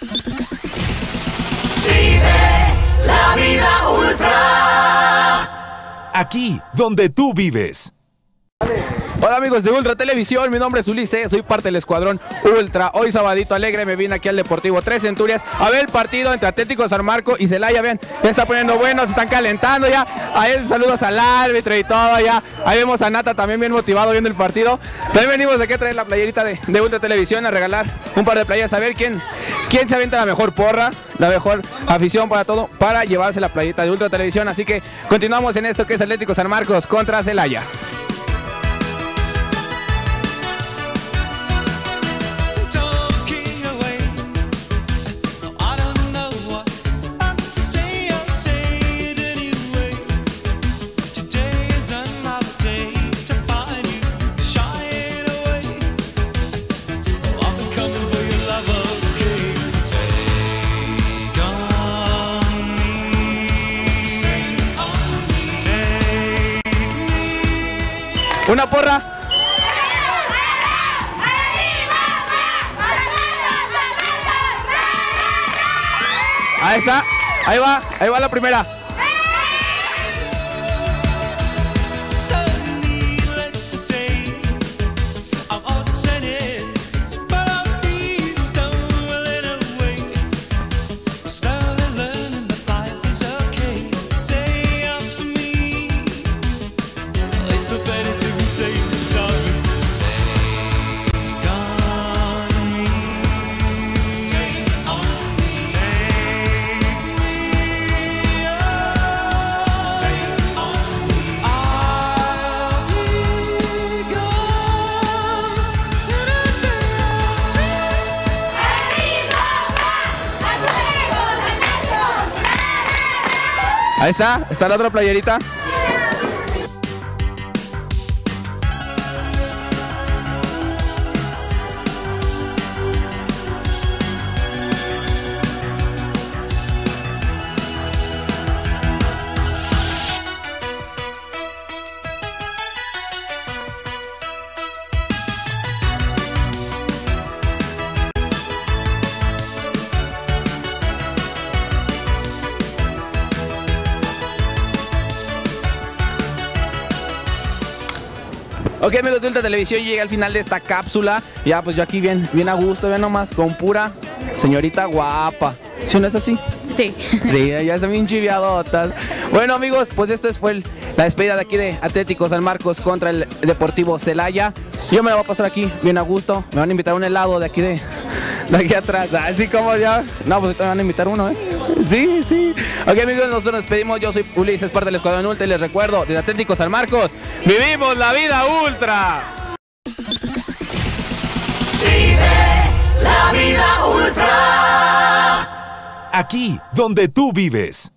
Vive la vida ultra. Aquí, donde tú vives. Hola amigos de Ultra Televisión, mi nombre es Ulises, soy parte del escuadrón Ultra. Hoy sabadito alegre me vine aquí al Deportivo Tres Centurias a ver el partido entre Atlético San Marco y Celaya. Vean, ya está poniendo bueno, se están calentando ya. Ahí saludos al árbitro y todo ya. Ahí vemos a Nata también bien motivado viendo el partido. También venimos de aquí a traer la playerita de, de Ultra Televisión a regalar un par de playas a ver quién, quién se avienta la mejor porra, la mejor afición para todo, para llevarse la playita de Ultra Televisión. Así que continuamos en esto que es Atlético San Marcos contra Celaya. Una porra. Ahí está, ahí va, ahí va la primera. Ahí está, está la otra playerita. Ok amigos de Ultra Televisión, llega al final de esta cápsula. Ya pues yo aquí bien, bien a gusto, vean nomás, con pura señorita guapa. ¿Sí no es así? Sí. Sí, ya están bien chiviadotas. Bueno amigos, pues esto es- fue el- la despedida de aquí de Atlético San Marcos contra el Deportivo Celaya. Yo me la voy a pasar aquí bien a gusto. Me van a invitar a un helado de aquí de, de aquí atrás. Así como ya. No, pues ahorita me van a invitar uno, ¿eh? Sí, sí. Ok amigos, nosotros nos despedimos. Yo soy Ulises, parte del Escuadrón Ultra y les recuerdo, desde Atlético San Marcos, vivimos la vida ultra. Vive la vida ultra. Aquí, donde tú vives.